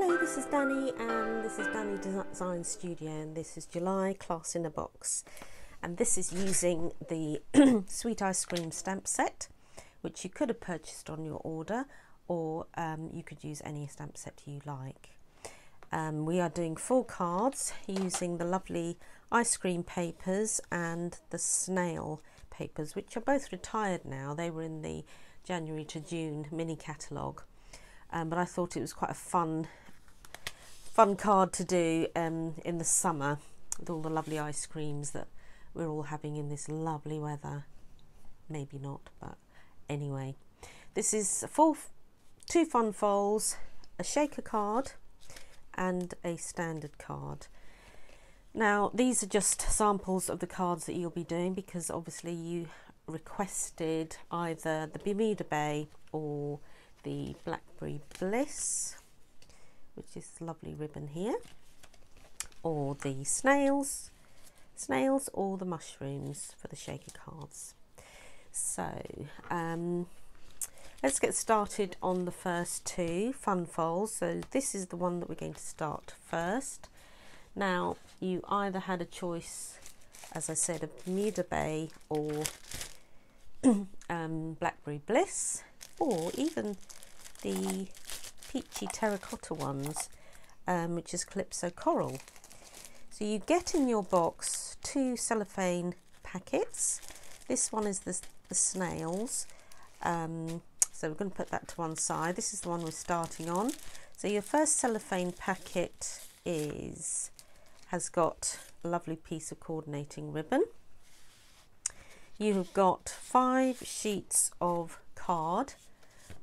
Hello, this is Danni, and this is Danni Design Studio, and this is July Class in a Box. And this is using the Sweet Ice Cream stamp set, which you could have purchased on your order, or um, you could use any stamp set you like. Um, we are doing four cards using the lovely ice cream papers and the snail papers, which are both retired now. They were in the January to June mini catalogue. Um, but I thought it was quite a fun fun card to do um, in the summer with all the lovely ice creams that we're all having in this lovely weather. Maybe not, but anyway. This is full, two fun folds, a shaker card and a standard card. Now these are just samples of the cards that you'll be doing because obviously you requested either the Bermuda Bay or the Blackberry Bliss, which is lovely ribbon here, or the snails, snails or the mushrooms for the shaker cards. So um, let's get started on the first two fun folds. So this is the one that we're going to start first. Now you either had a choice, as I said, of Bermuda Bay or um, Blackberry Bliss or even the peachy terracotta ones, um, which is Calypso Coral. So you get in your box two cellophane packets. This one is the, the snails. Um, so we're going to put that to one side. This is the one we're starting on. So your first cellophane packet is has got a lovely piece of coordinating ribbon. You've got five sheets of card,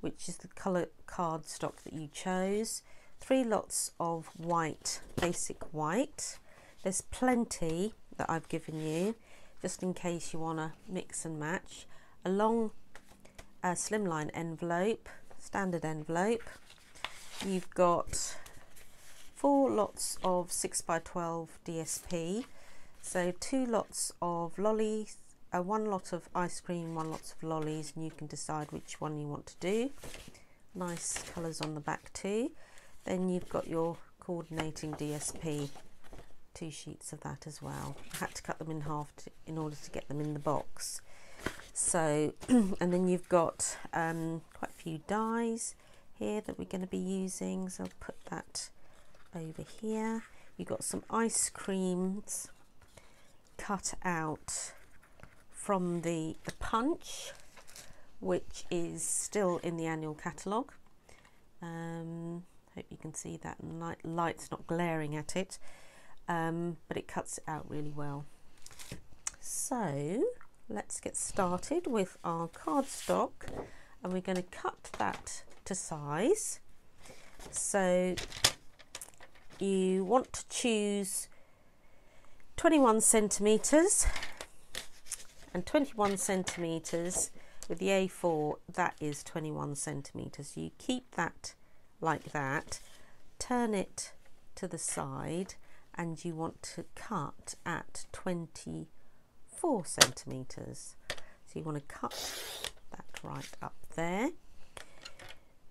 which is the colour card stock that you chose. Three lots of white, basic white. There's plenty that I've given you, just in case you want to mix and match. A long uh, slimline envelope, standard envelope. You've got four lots of 6x12 DSP. So two lots of lollies, uh, one lot of ice cream, one lot of lollies, and you can decide which one you want to do. Nice colours on the back too. Then you've got your coordinating DSP, two sheets of that as well. I had to cut them in half to, in order to get them in the box. So, and then you've got um, quite a few dies here that we're going to be using. So I'll put that over here. You've got some ice creams cut out from the, the punch, which is still in the annual catalogue. Um, hope you can see that light, light's not glaring at it, um, but it cuts it out really well. So let's get started with our cardstock and we're going to cut that to size. So you want to choose 21 centimetres and 21 centimetres with the A4 that is 21 centimetres you keep that like that turn it to the side and you want to cut at 24 centimetres so you want to cut that right up there.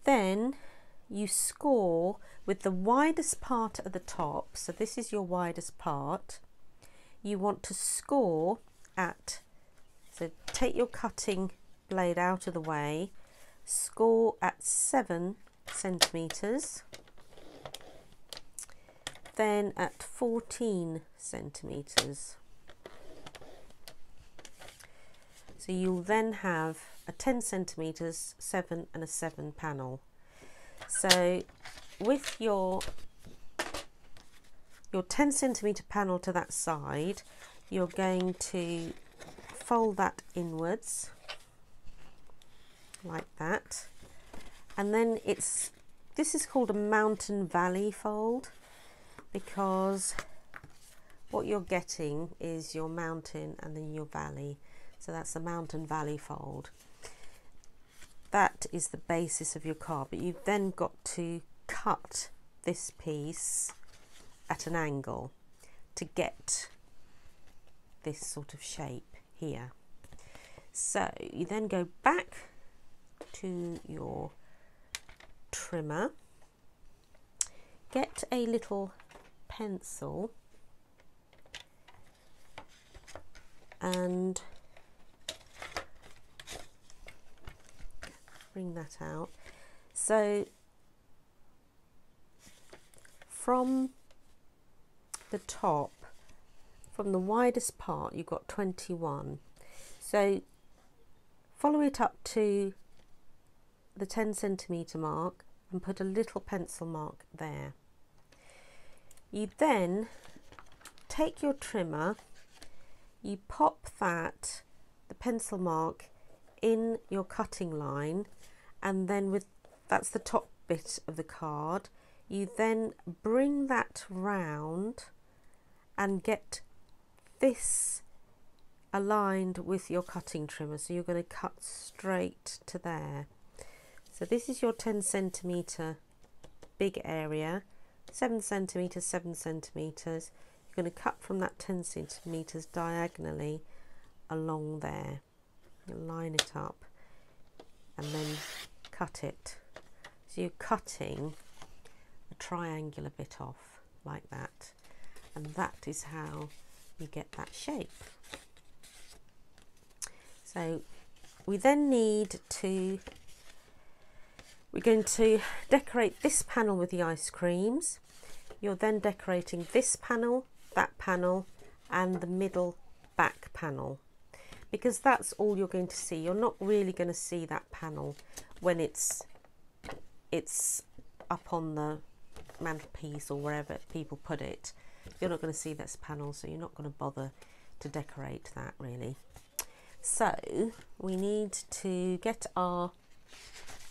Then you score with the widest part at the top. So this is your widest part. You want to score at so take your cutting blade out of the way, score at 7 centimetres, then at 14 centimetres. So you'll then have a 10 centimetres, 7 and a 7 panel. So with your your 10 centimetre panel to that side, you're going to fold that inwards like that. And then it's this is called a mountain valley fold because what you're getting is your mountain and then your valley. So that's a mountain valley fold. That is the basis of your card but you've then got to cut this piece at an angle to get this sort of shape here. So you then go back to your trimmer. get a little pencil and bring that out. So from the top, from the widest part, you've got 21. So follow it up to the 10 centimetre mark and put a little pencil mark there. You then take your trimmer, you pop that, the pencil mark, in your cutting line and then with that's the top bit of the card you then bring that round and get this aligned with your cutting trimmer so you're going to cut straight to there. So this is your 10 centimeter big area 7 centimeters 7 centimeters. You're going to cut from that 10 centimeters diagonally along there. Line it up and then cut it. So you're cutting a triangular bit off like that and that is how you get that shape. So we then need to we're going to decorate this panel with the ice creams. You're then decorating this panel that panel and the middle back panel. Because that's all you're going to see. You're not really going to see that panel when it's it's up on the mantelpiece or wherever people put it you're not going to see this panel so you're not going to bother to decorate that really. So we need to get our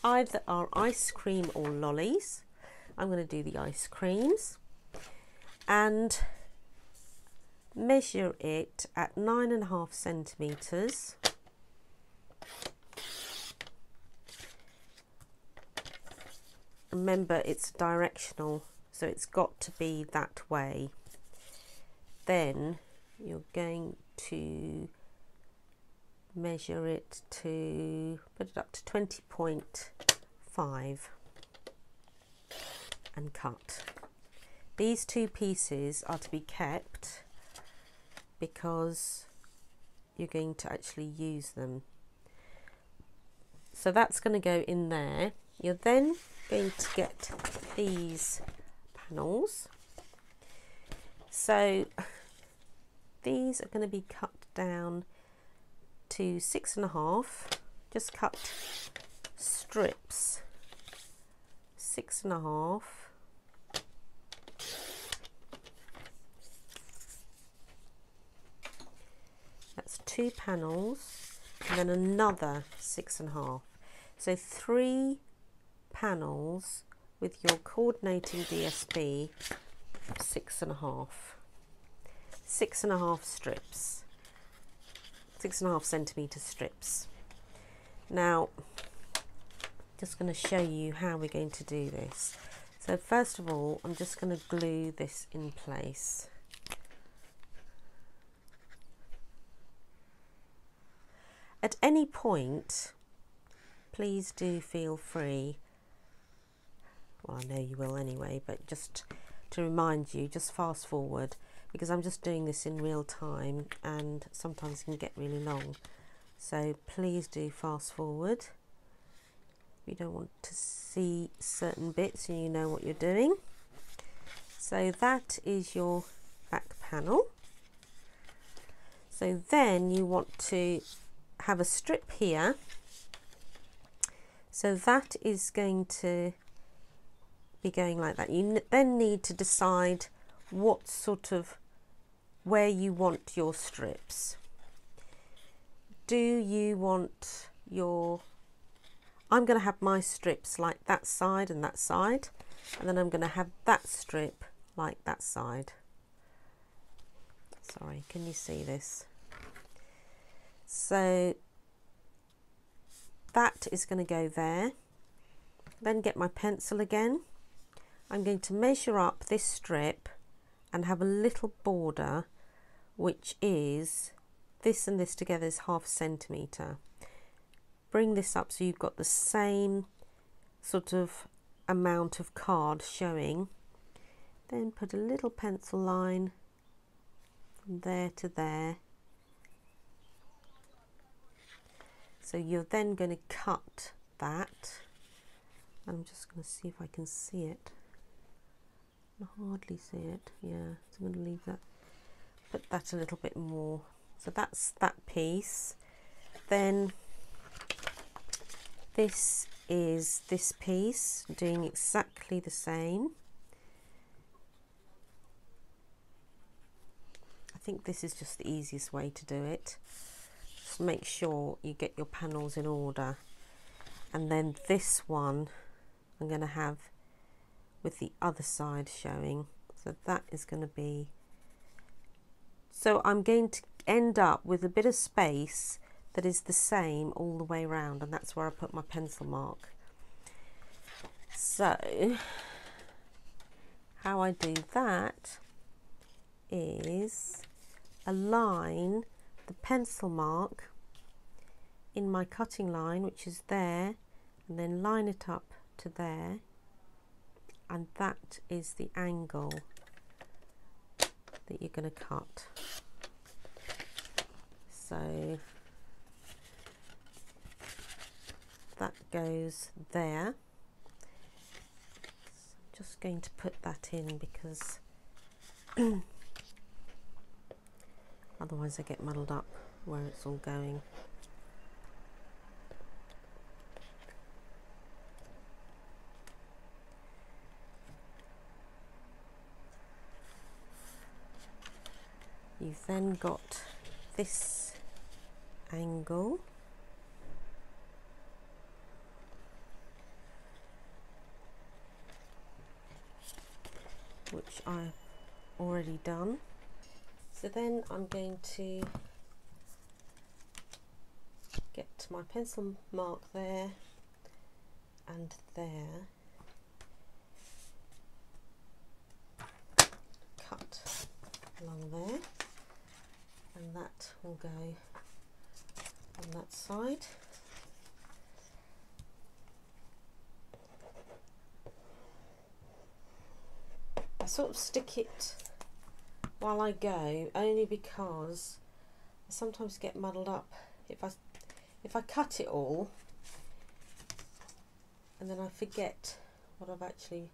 either our ice cream or lollies. I'm going to do the ice creams and measure it at nine and a half centimeters. Remember it's directional so it's got to be that way then you're going to measure it to put it up to 20.5 and cut these two pieces are to be kept because you're going to actually use them. So that's going to go in there. You're then going to get these panels. So these are going to be cut down to six and a half. Just cut strips, six and a half. That's two panels and then another six and a half. So three panels with your coordinating DSP six and a half. Six and a half strips. Six and a half centimetre strips. Now, just going to show you how we're going to do this. So first of all, I'm just going to glue this in place. At any point, please do feel free. Well, I know you will anyway, but just to remind you, just fast forward because I'm just doing this in real time and sometimes it can get really long. So please do fast forward. You don't want to see certain bits and you know what you're doing. So that is your back panel. So then you want to have a strip here. So that is going to be going like that. You then need to decide what sort of, where you want your strips. Do you want your, I'm going to have my strips like that side and that side. And then I'm going to have that strip like that side. Sorry, can you see this? So that is going to go there. Then get my pencil again. I'm going to measure up this strip and have a little border which is this and this together is half centimetre. Bring this up so you've got the same sort of amount of card showing. Then put a little pencil line from there to there. So you're then going to cut that. I'm just going to see if I can see it Hardly see it yeah so I'm going to leave that put that a little bit more. So that's that piece. Then this is this piece doing exactly the same. I think this is just the easiest way to do it. Just make sure you get your panels in order. And then this one I'm going to have with the other side showing so that is going to be so I'm going to end up with a bit of space that is the same all the way around and that's where I put my pencil mark. So how I do that is align the pencil mark in my cutting line which is there and then line it up to there and that is the angle that you're going to cut. So that goes there. So I'm just going to put that in because otherwise I get muddled up where it's all going. You've then got this angle which I've already done. So then I'm going to get my pencil mark there and there. Cut along there and that will go on that side. I sort of stick it while I go only because I sometimes get muddled up if I if I cut it all and then I forget what I've actually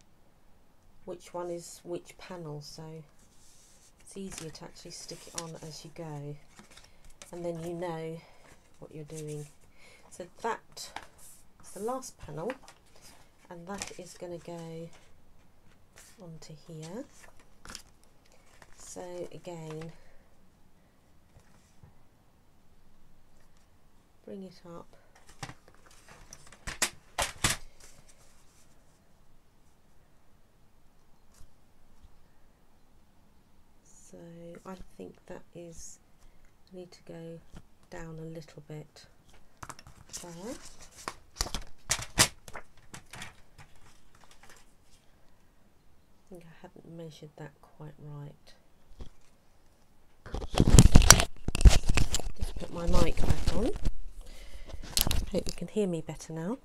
which one is which panel so it's easier to actually stick it on as you go and then you know what you're doing so that is the last panel and that is going to go onto here. So again, bring it up. So I think that is, I need to go down a little bit there. think I haven't measured that quite right. Just put my mic back on. Hope you can hear me better now.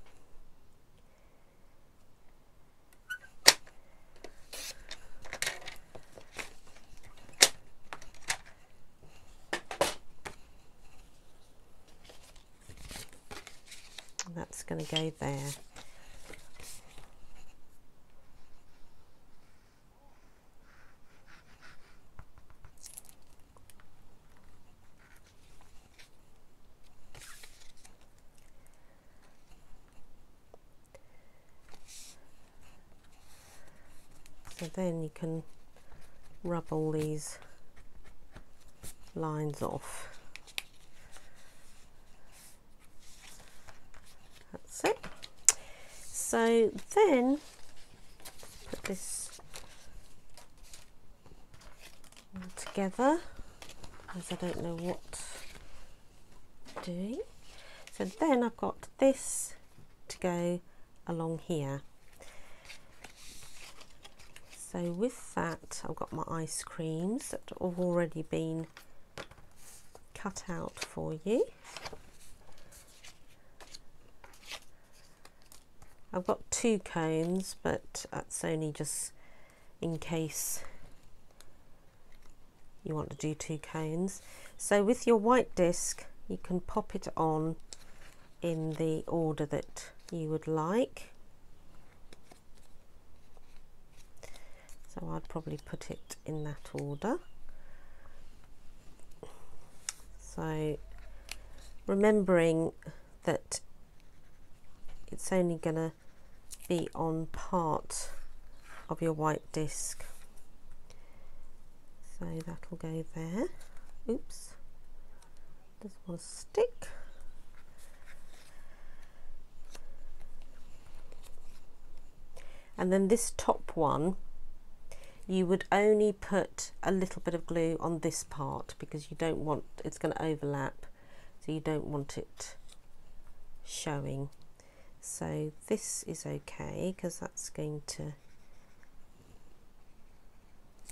That's going to go there. So then you can rub all these lines off. That's it. So then put this together as I don't know what doing so then I've got this to go along here so with that, I've got my ice creams that have already been cut out for you. I've got two cones, but that's only just in case you want to do two cones. So with your white disc you can pop it on in the order that you would like. So I'd probably put it in that order. So remembering that it's only going to be on part of your white disc. So that'll go there. Oops. Doesn't want to stick. And then this top one, you would only put a little bit of glue on this part because you don't want, it's going to overlap. So you don't want it showing. So this is okay because that's going to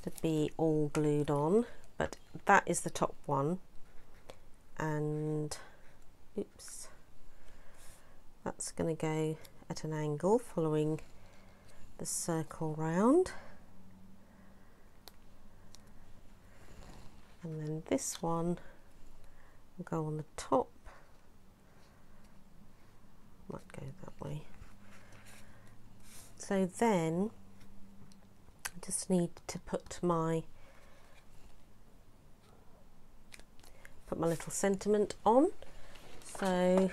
to be all glued on but that is the top one and oops that's going to go at an angle following the circle round and then this one will go on the top. Might go that way. So then I just need to put my put my little sentiment on. So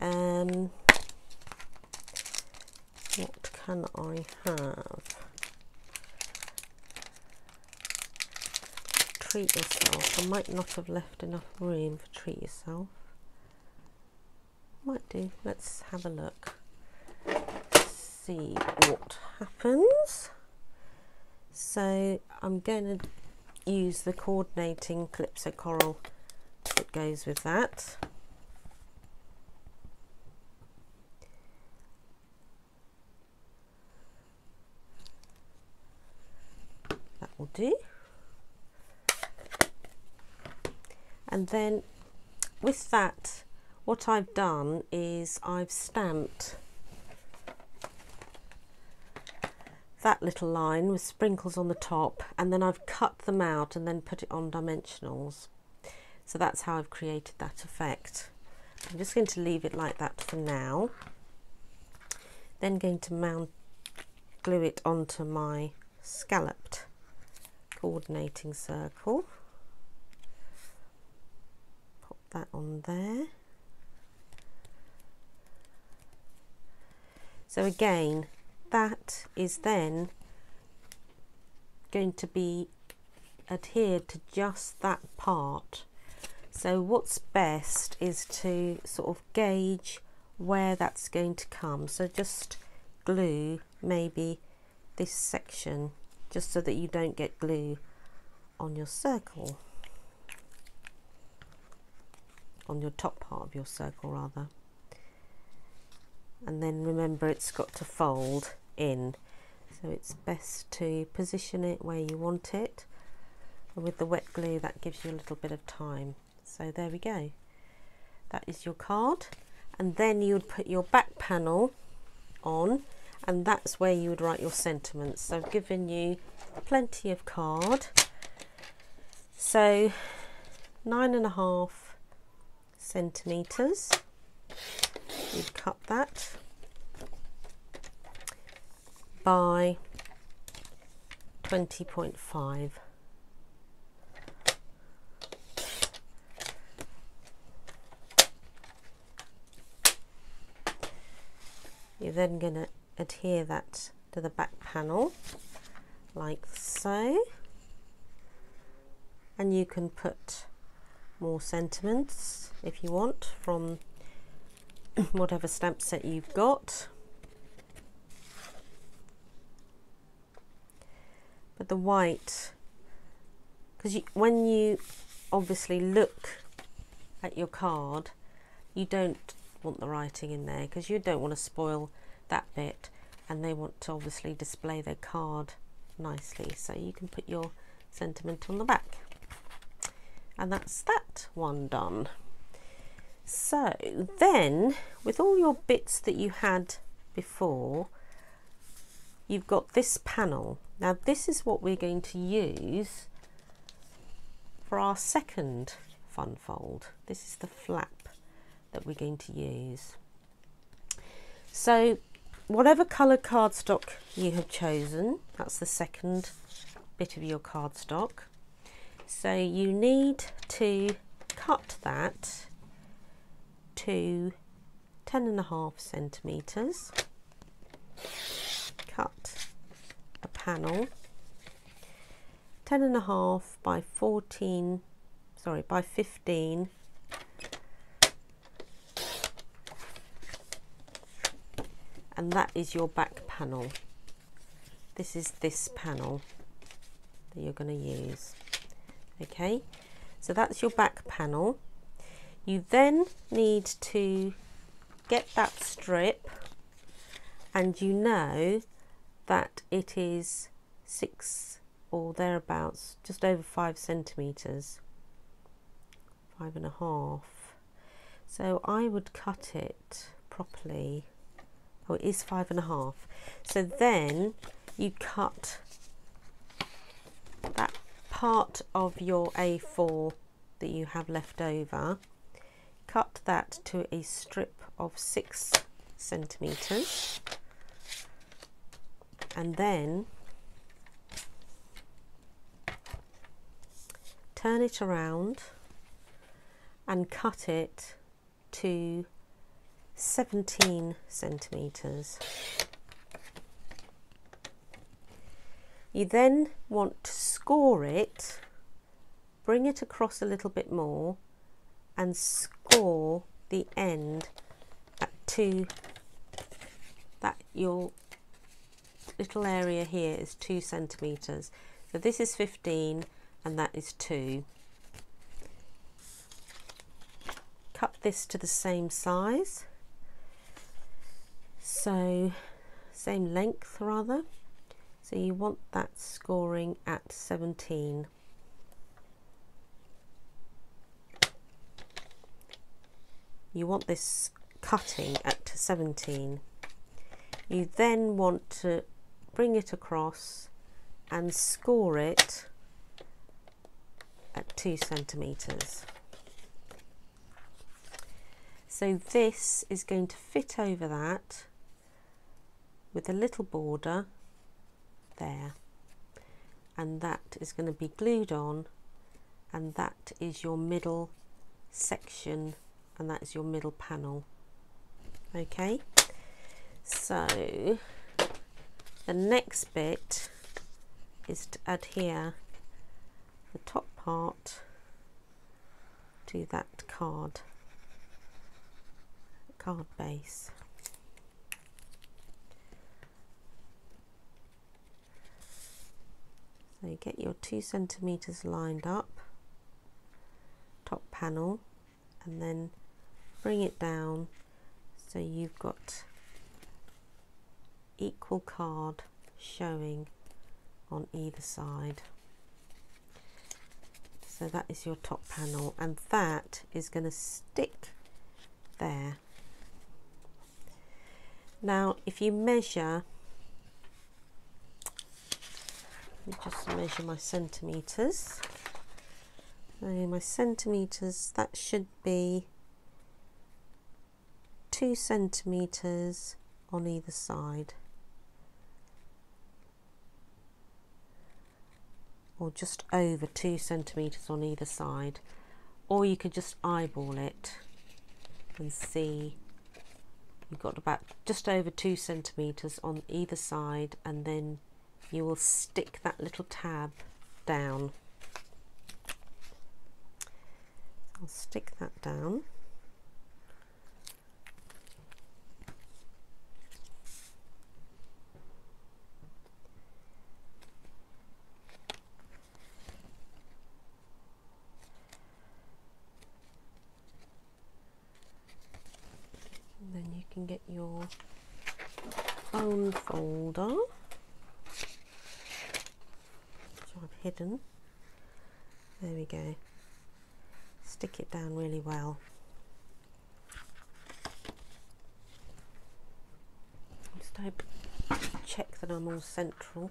um what can I have treat yourself I might not have left enough room for treat yourself might do let's have a look see what happens. So I'm going to use the coordinating Calypso coral that goes with that. That will do. And then with that, what I've done is I've stamped that little line with sprinkles on the top and then I've cut them out and then put it on dimensionals. So that's how I've created that effect. I'm just going to leave it like that for now. Then going to mount, glue it onto my scalloped coordinating circle. That on there. So again, that is then going to be adhered to just that part. So what's best is to sort of gauge where that's going to come. So just glue maybe this section just so that you don't get glue on your circle. On your top part of your circle rather. And then remember it's got to fold in. So it's best to position it where you want it. And with the wet glue that gives you a little bit of time. So there we go. That is your card. And then you would put your back panel on and that's where you would write your sentiments. So I've given you plenty of card. So nine and a half centimeters. We cut that by 20.5 you're then going to adhere that to the back panel like so. And you can put more sentiments if you want from whatever stamp set you've got. But the white, because when you obviously look at your card, you don't want the writing in there because you don't want to spoil that bit and they want to obviously display their card nicely. So you can put your sentiment on the back. And that's that one done. So then, with all your bits that you had before, you've got this panel. Now this is what we're going to use for our second fun fold. This is the flap that we're going to use. So whatever colour cardstock you have chosen, that's the second bit of your cardstock. So you need to cut that to 10 and a half centimetres. Cut a panel 10 and a half by 14, sorry, by 15 and that is your back panel. This is this panel that you're going to use. Okay, so that's your back panel. You then need to get that strip and you know that it is six or thereabouts, just over five centimetres, five and a half. So I would cut it properly. Oh it is five and a half. So then you cut that part of your A4 that you have left over cut that to a strip of six centimeters and then turn it around and cut it to 17 centimetres. You then want to score it, bring it across a little bit more and score the end at two, that your little area here is two centimetres. So this is 15 and that is two. Cut this to the same size so same length rather so you want that scoring at 17 you want this cutting at 17 you then want to bring it across and score it at 2 centimeters. So this is going to fit over that with a little border there. And that is going to be glued on. And that is your middle section and that is your middle panel. Okay. So the next bit is to adhere the top part to that card card base. So you get your two centimeters lined up, top panel, and then bring it down so you've got equal card showing on either side. So that is your top panel and that is going to stick there. Now if you measure let me just measure my centimetres. So my centimetres, that should be two centimetres on either side. Or just over two centimetres on either side. Or you could just eyeball it and see you've got about just over two centimetres on either side and then you will stick that little tab down. I'll stick that down. And then you get your bone folder. So I've hidden. There we go. Stick it down really well. just hope check that I'm all central.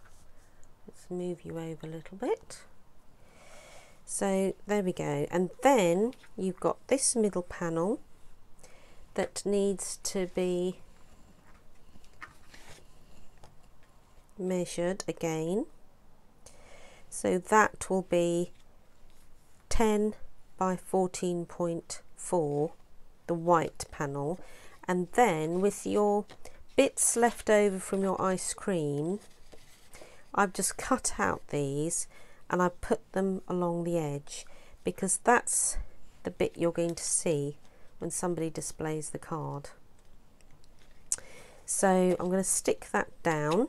Let's move you over a little bit. So there we go. And then you've got this middle panel that needs to be measured again. So that will be 10 by 14.4, the white panel. And then with your bits left over from your ice cream, I've just cut out these and I put them along the edge because that's the bit you're going to see when somebody displays the card. So I'm going to stick that down.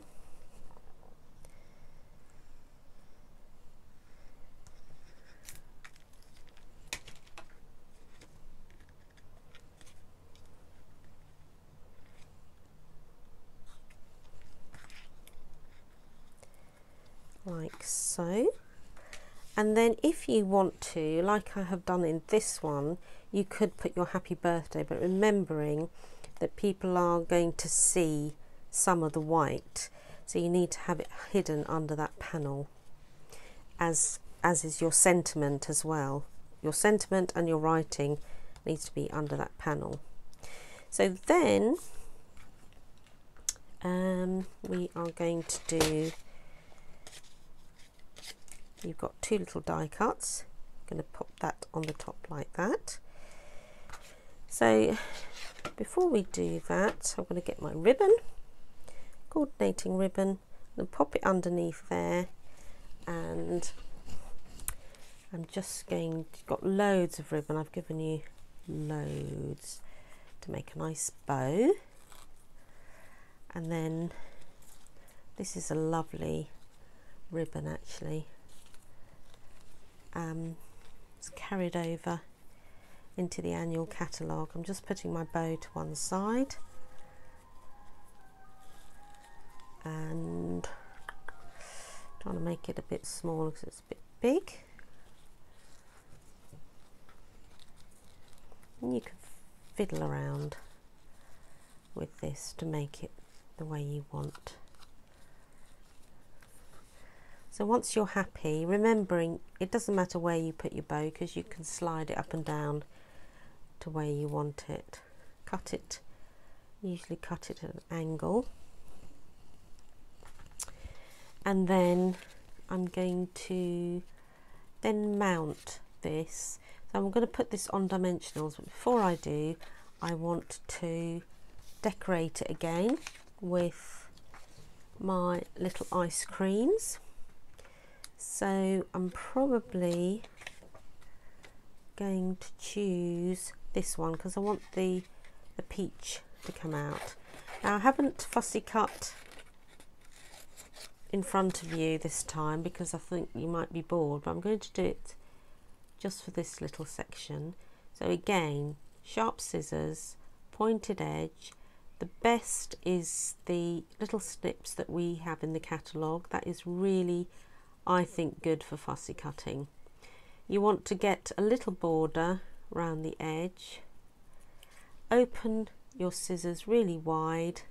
like so and then if you want to like I have done in this one you could put your happy birthday but remembering that people are going to see some of the white. So you need to have it hidden under that panel as as is your sentiment as well. Your sentiment and your writing needs to be under that panel. So then um, we are going to do you've got two little die cuts. I'm going to pop that on the top like that so before we do that I'm going to get my ribbon coordinating ribbon and pop it underneath there. And I'm just going to got loads of ribbon. I've given you loads to make a nice bow. And then this is a lovely ribbon actually. Um, it's carried over into the annual catalogue. I'm just putting my bow to one side and trying to make it a bit smaller because it's a bit big. And you can fiddle around with this to make it the way you want. So once you're happy, remembering it doesn't matter where you put your bow because you can slide it up and down to where you want it. Cut it, usually cut it at an angle. And then I'm going to then mount this. So I'm going to put this on dimensionals, but before I do, I want to decorate it again with my little ice creams. So I'm probably going to choose this one because I want the, the peach to come out. Now I haven't fussy cut in front of you this time because I think you might be bored but I'm going to do it just for this little section. So again, sharp scissors, pointed edge. The best is the little snips that we have in the catalogue. That is really I think good for fussy cutting. You want to get a little border around the edge. Open your scissors really wide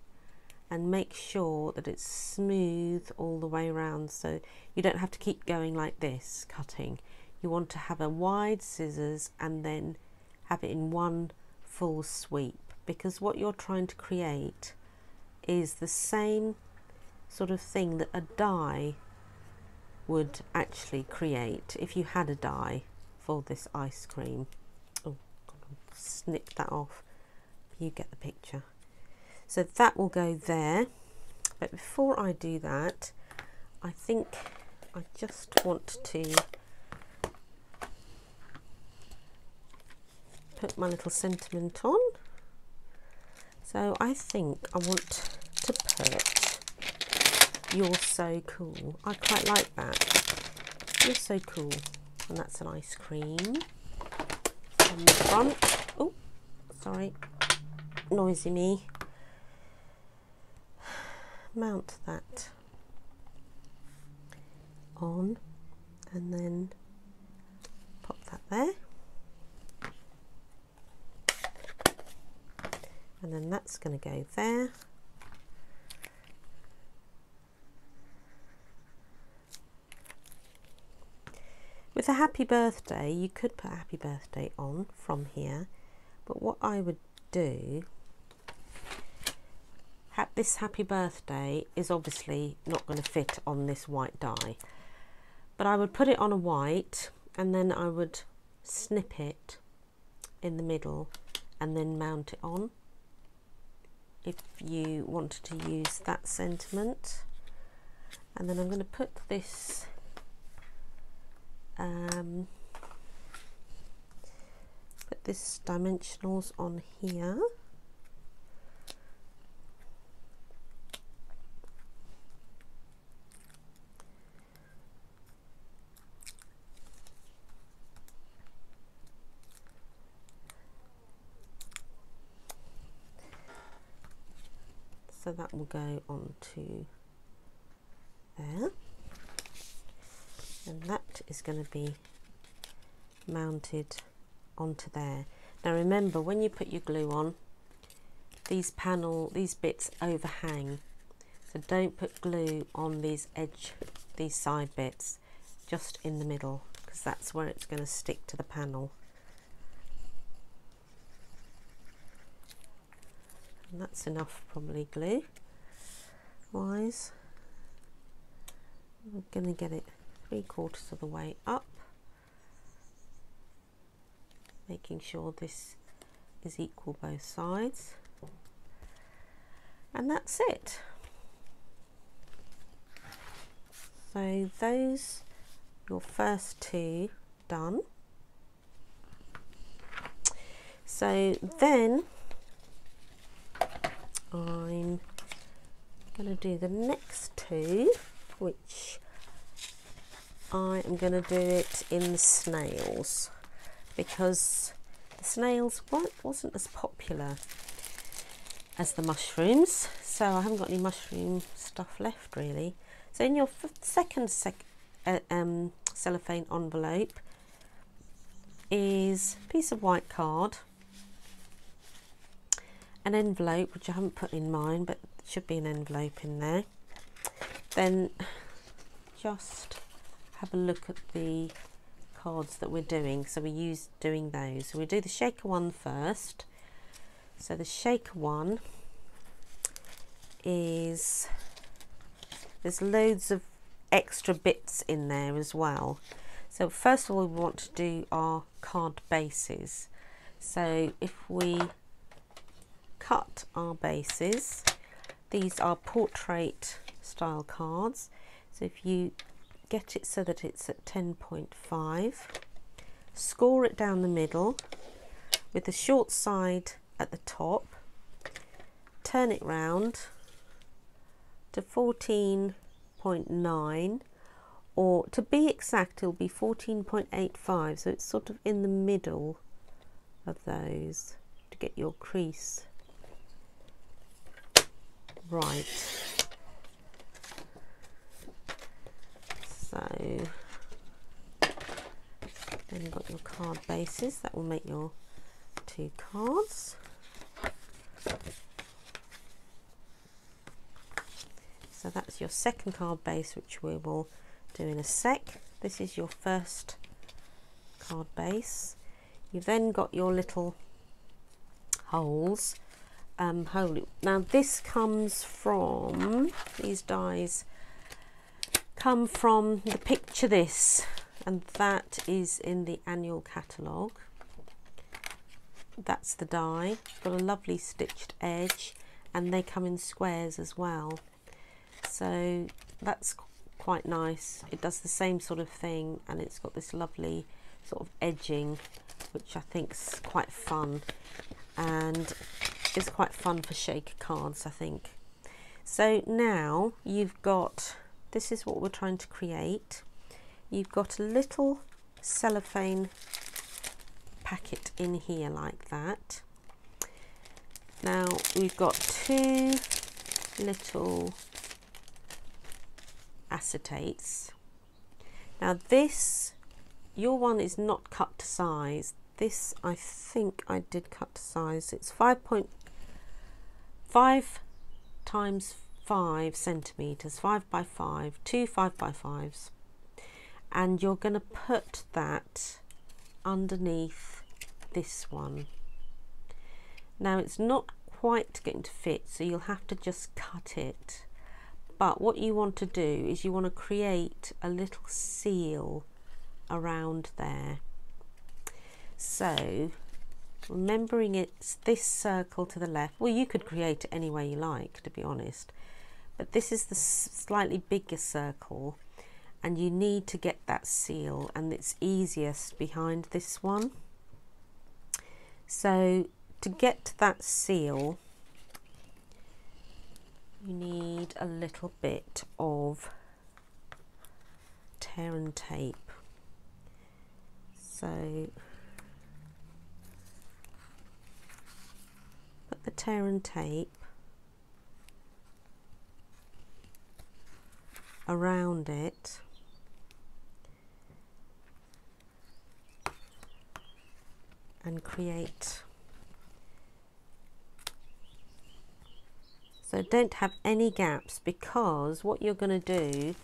and make sure that it's smooth all the way around so you don't have to keep going like this cutting. You want to have a wide scissors and then have it in one full sweep because what you're trying to create is the same sort of thing that a die would actually create if you had a die for this ice cream. Snip that off. You get the picture. So that will go there. But before I do that, I think I just want to put my little sentiment on. So I think I want to put you're so cool. I quite like that. You're so cool. And that's an ice cream. On the front. Oh, sorry, noisy me. Mount that on and then pop that there. And then that's going to go there. With a happy birthday, you could put happy birthday on from here but what I would do, this happy birthday is obviously not going to fit on this white die, but I would put it on a white and then I would snip it in the middle and then mount it on. If you wanted to use that sentiment. And then I'm going to put this um, put this dimensionals on here. So that will go onto there. And that is going to be mounted onto there. Now remember when you put your glue on these panel these bits overhang. So don't put glue on these edge these side bits just in the middle because that's where it's going to stick to the panel. And that's enough probably glue wise. We're going to get it three quarters of the way up making sure this is equal both sides. And that's it. So those your first two done. So then I'm going to do the next two which I am going to do it in the snails because the snails weren't, wasn't as popular as the mushrooms. So I haven't got any mushroom stuff left really. So in your second sec uh, um, cellophane envelope is a piece of white card an envelope which I haven't put in mine but should be an envelope in there. Then just have a look at the cards that we're doing so we use doing those so we do the shaker one first so the shaker one is there's loads of extra bits in there as well so first of all we want to do our card bases so if we cut our bases. These are portrait style cards. So if you get it so that it's at 10.5, score it down the middle with the short side at the top, turn it round to 14.9 or to be exact it'll be 14.85 so it's sort of in the middle of those to get your crease right. So then you've got your card bases, that will make your two cards. So that's your second card base which we will do in a sec. This is your first card base. You've then got your little holes um, holy. Now this comes from, these dies come from the Picture This and that is in the annual catalogue. That's the die, got a lovely stitched edge and they come in squares as well. So that's quite nice. It does the same sort of thing and it's got this lovely sort of edging which I think is quite fun and is quite fun for shaker cards I think. So now you've got, this is what we're trying to create. You've got a little cellophane packet in here like that. Now we've got two little acetates. Now this, your one is not cut to size. This I think I did cut to size. It's 5.5 times five centimeters, five by five, two five by fives. and you're going to put that underneath this one. Now it's not quite going to fit so you'll have to just cut it but what you want to do is you want to create a little seal around there so remembering it's this circle to the left well you could create it any way you like to be honest but this is the slightly bigger circle and you need to get that seal and it's easiest behind this one. So to get that seal you need a little bit of tear and tape. So put the tear and tape around it. And create. So don't have any gaps because what you're going to do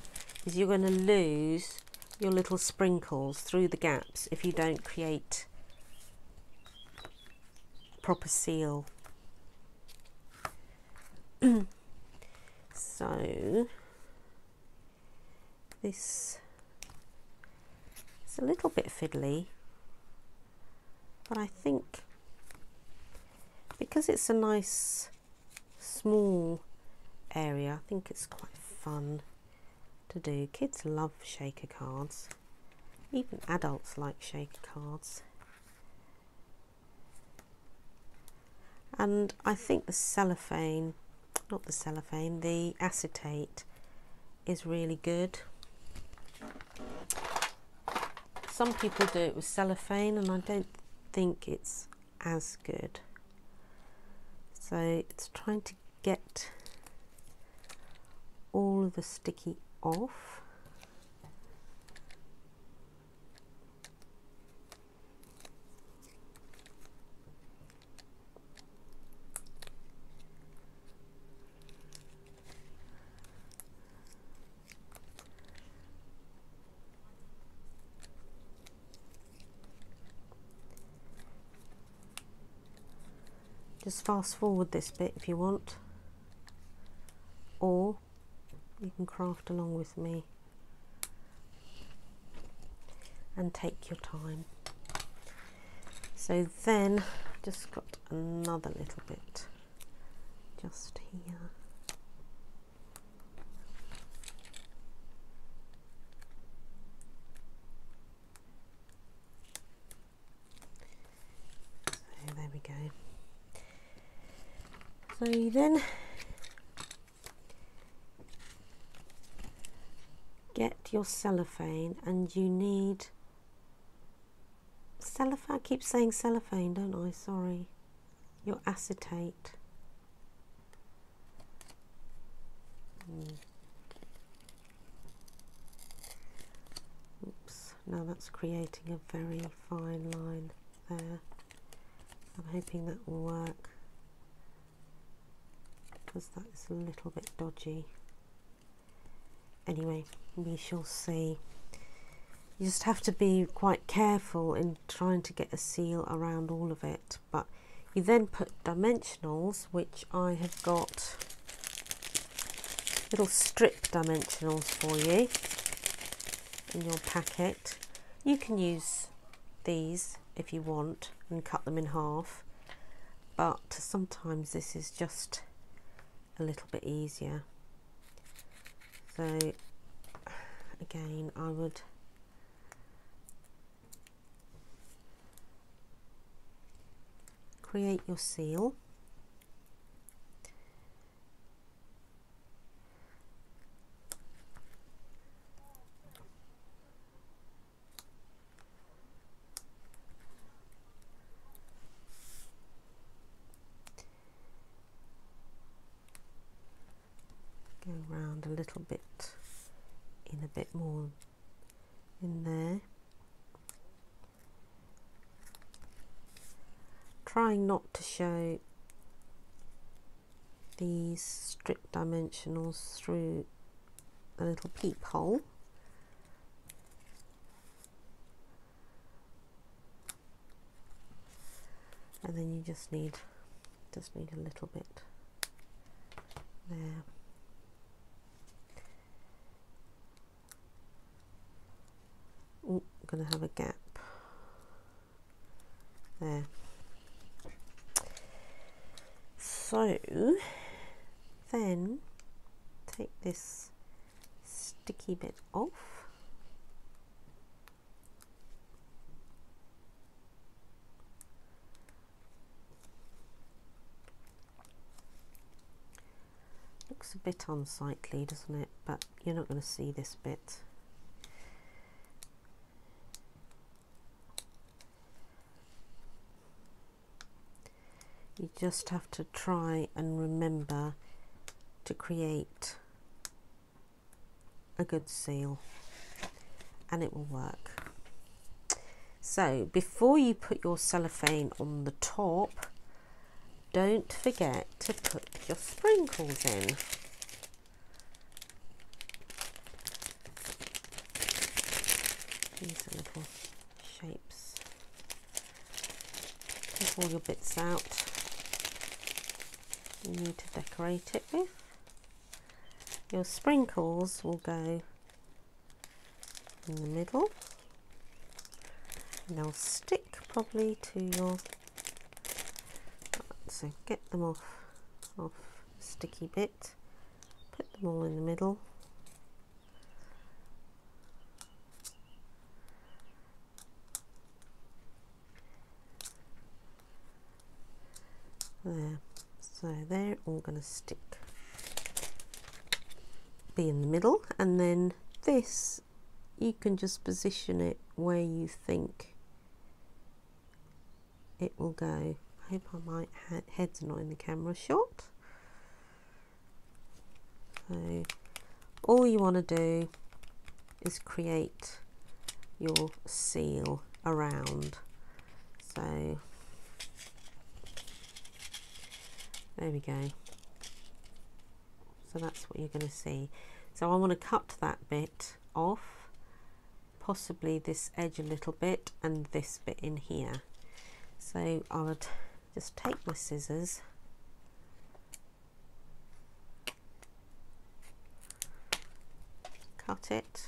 is you're going to lose your little sprinkles through the gaps if you don't create proper seal. So this. Is a little bit fiddly but I think because it's a nice small area I think it's quite fun to do. Kids love shaker cards. Even adults like shaker cards. And I think the cellophane not the cellophane the acetate is really good some people do it with cellophane and I don't think it's as good. So it's trying to get all of the sticky off. Just fast forward this bit if you want. Or you can craft along with me and take your time. So then just got another little bit just here so there we go then get your cellophane and you need cellophane, I keep saying cellophane don't I, sorry, your acetate. Hmm. Oops, now that's creating a very fine line there. I'm hoping that will work because that is a little bit dodgy. Anyway, we shall see. You just have to be quite careful in trying to get a seal around all of it. But you then put dimensionals, which I have got little strip dimensionals for you in your packet. You can use these if you want and cut them in half but sometimes this is just a little bit easier. So again, I would create your seal. show these strip dimensionals through a little peephole. And then you just need just need a little bit there. Ooh, I'm going to have a gap there. So then take this sticky bit off. Looks a bit unsightly doesn't it? But you're not going to see this bit you just have to try and remember to create a good seal and it will work so before you put your cellophane on the top don't forget to put your sprinkles in. These are little shapes. Take all your bits out you need to decorate it with. Your sprinkles will go in the middle. And they'll stick probably to your so get them off off the sticky bit. Put them all in the middle there so they're all going to stick be in the middle and then this you can just position it where you think it will go I hope I might head's not in the camera shot. So all you want to do is create your seal around. So there we go. So that's what you're going to see. So I want to cut that bit off, possibly this edge a little bit and this bit in here. So I would just take my scissors cut it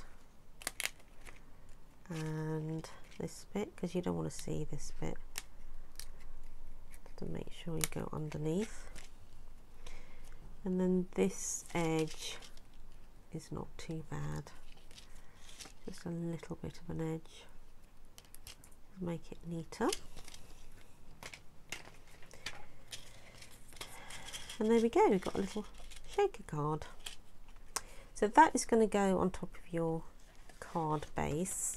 and this bit because you don't want to see this bit to make sure you go underneath and then this edge is not too bad. Just a little bit of an edge. Make it neater. And there we go we've got a little shaker card. So that is going to go on top of your card base.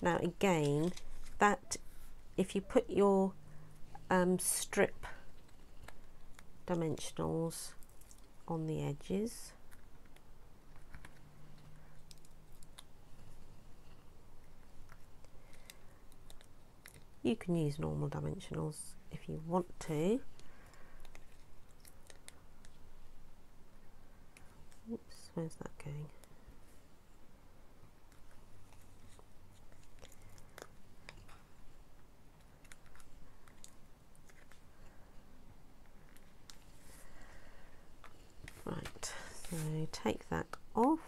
Now again that if you put your um, strip dimensionals on the edges you can use normal dimensionals if you want to Oops, Where's that going? Right, so take that off.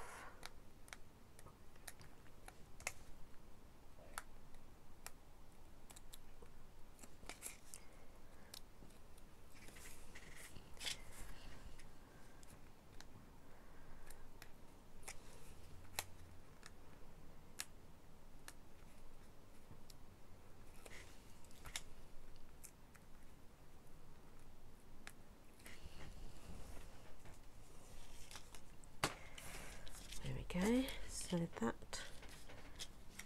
go so that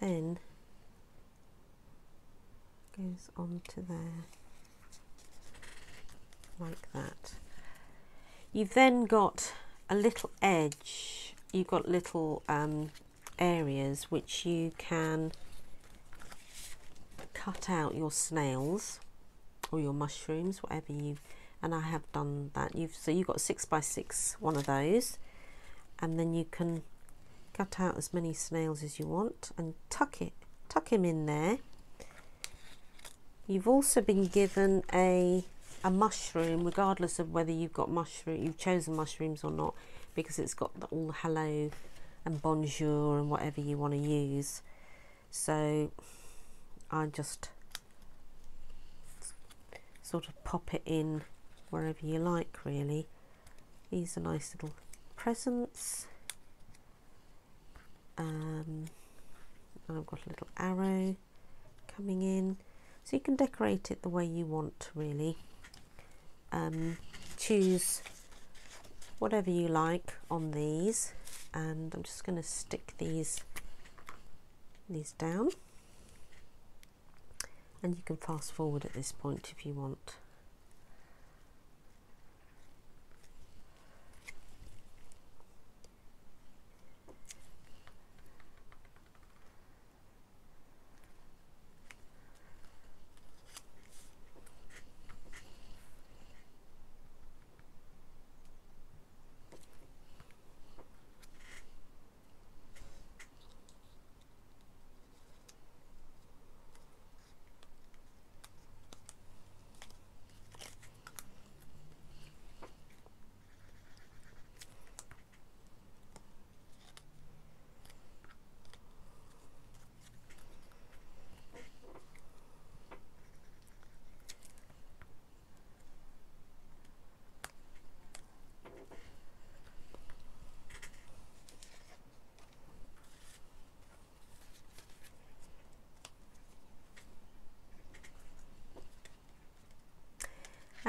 then goes onto there like that. You've then got a little edge. You've got little um, areas which you can cut out your snails or your mushrooms whatever you and I have done that. You've so you've got six by six one of those and then you can cut out as many snails as you want and tuck it tuck him in there You've also been given a a mushroom, regardless of whether you've got mushroom, you've chosen mushrooms or not, because it's got the, all the hello and bonjour and whatever you want to use. So I just sort of pop it in wherever you like, really. These are nice little presents. Um, and I've got a little arrow coming in so you can decorate it the way you want really. Um, choose whatever you like on these and I'm just going to stick these these down. And you can fast forward at this point if you want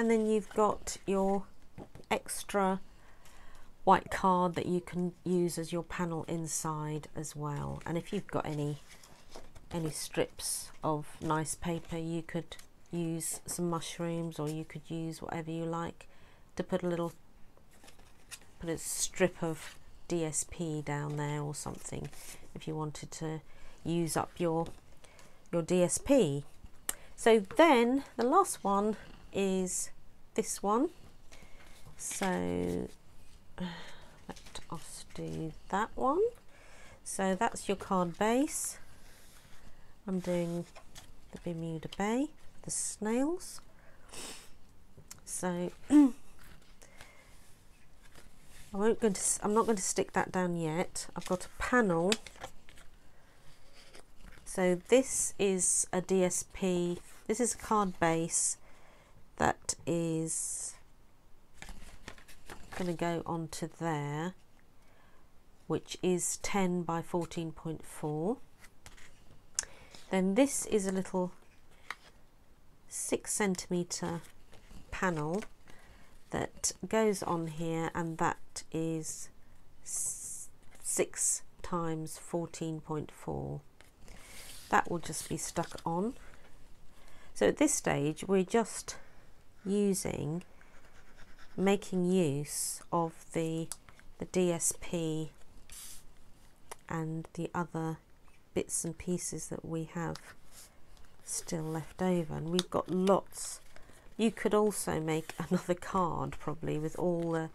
and then you've got your extra white card that you can use as your panel inside as well. And if you've got any any strips of nice paper you could use some mushrooms or you could use whatever you like to put a little put a strip of DSP down there or something if you wanted to use up your your DSP so then the last one is this one. So let us do that one. So that's your card base. I'm doing the Bermuda Bay, the snails. So I won't going to I'm not going to stick that down yet. I've got a panel. So this is a DSP. This is a card base that is going to go onto there which is 10 by 14.4 then this is a little six centimeter panel that goes on here and that is 6 times 14.4 that will just be stuck on. So at this stage we're just using making use of the the DSP and the other bits and pieces that we have still left over. And we've got lots. You could also make another card probably with all the,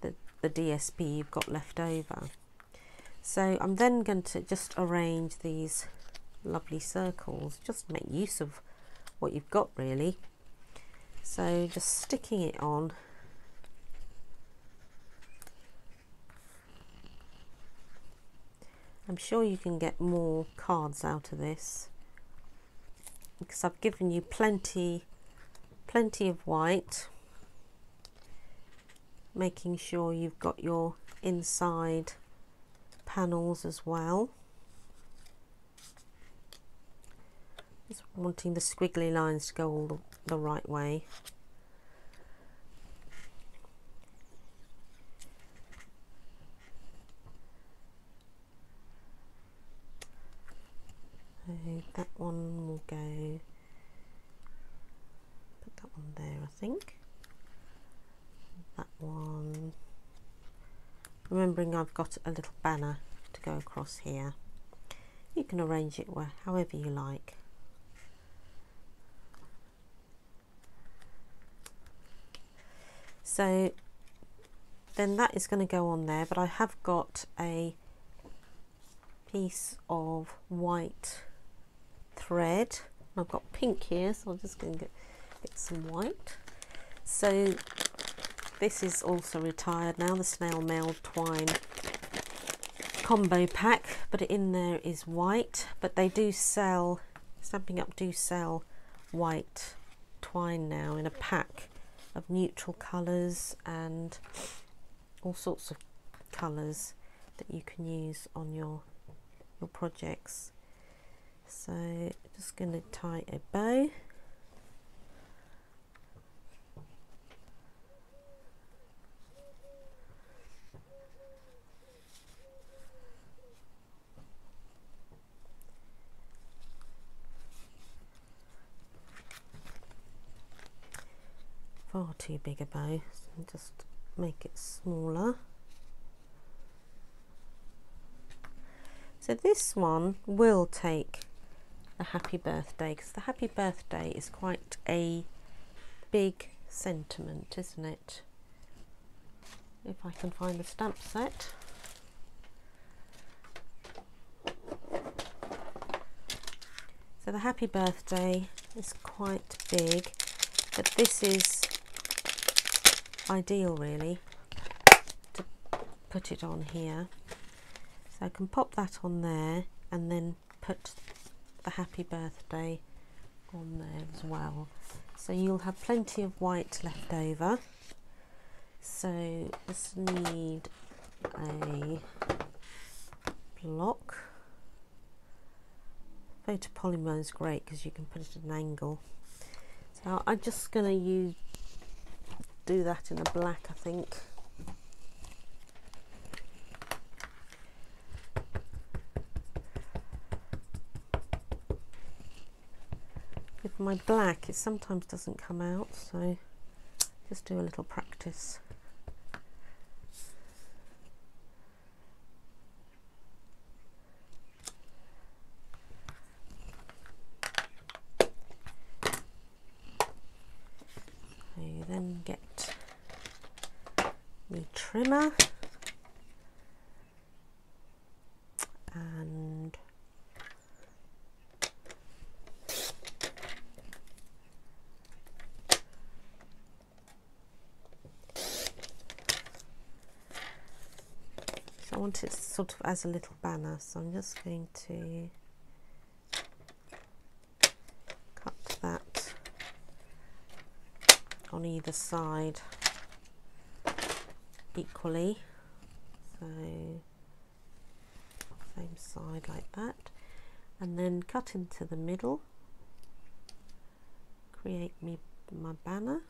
the, the DSP you've got left over. So I'm then going to just arrange these lovely circles. Just make use of what you've got really so just sticking it on. I'm sure you can get more cards out of this because I've given you plenty plenty of white making sure you've got your inside panels as well. Just wanting the squiggly lines to go all the right way. So that one will go, put that one there I think. That one, remembering I've got a little banner to go across here. You can arrange it where, however you like. So then that is going to go on there but I have got a piece of white thread I've got pink here, so I'm just going to get, get some white. So this is also retired now, the snail mail twine combo pack, but in there is white, but they do sell, Stampin' Up do sell white twine now in a pack of neutral colours and all sorts of colours that you can use on your your projects. So just going to tie a bow. Far too big a bow, so just make it smaller. So this one will take a happy birthday because the happy birthday is quite a big sentiment, isn't it? If I can find the stamp set. So the happy birthday is quite big, but this is ideal really to put it on here. So I can pop that on there and then put the happy birthday on there as well. So you'll have plenty of white left over. So just need a block. Photopolymer is great because you can put it at an angle. So I'm just going to use do that in a black I think. With my black it sometimes doesn't come out so just do a little practice you then get the trimmer want it sort of as a little banner so I'm just going to cut that on either side equally. So same side like that. And then cut into the middle. Create me my banner.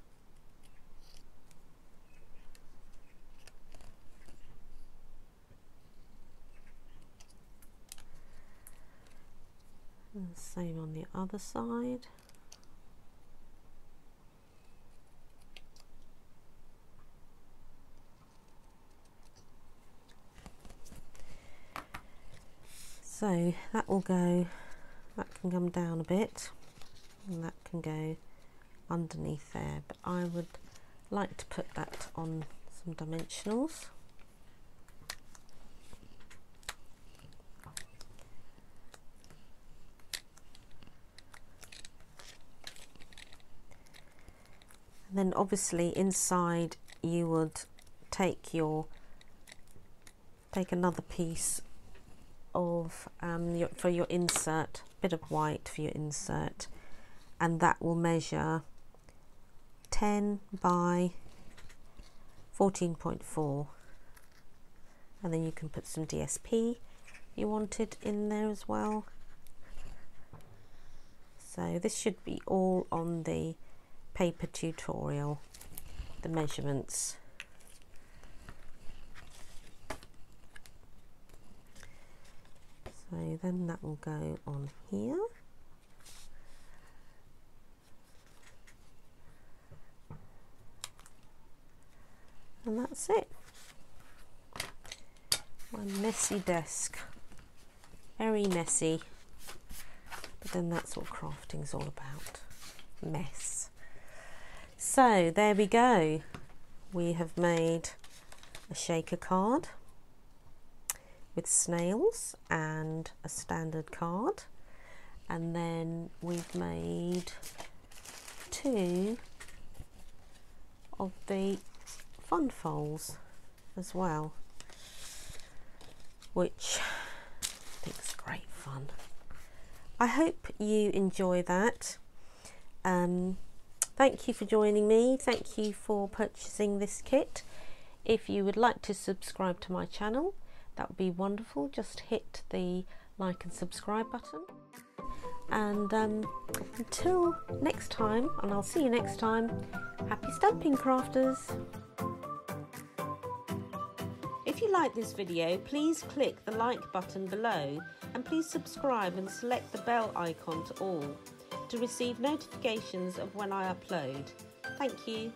And same on the other side. So that will go, that can come down a bit and that can go underneath there but I would like to put that on some dimensionals. And then obviously inside you would take your take another piece of um, your, for your insert bit of white for your insert and that will measure 10 by 14.4 and then you can put some DSP you wanted in there as well so this should be all on the paper tutorial, the measurements. So then that will go on here. And that's it. My messy desk. Very messy. But then that's what crafting's all about. Mess. So there we go. We have made a shaker card with snails and a standard card. And then we've made two of the fun folds as well which I think is great fun. I hope you enjoy that. Um, thank you for joining me. Thank you for purchasing this kit. If you would like to subscribe to my channel that would be wonderful. Just hit the like and subscribe button. And um, until next time and I'll see you next time happy stamping crafters! If you like this video please click the like button below and please subscribe and select the bell icon to all to receive notifications of when I upload. Thank you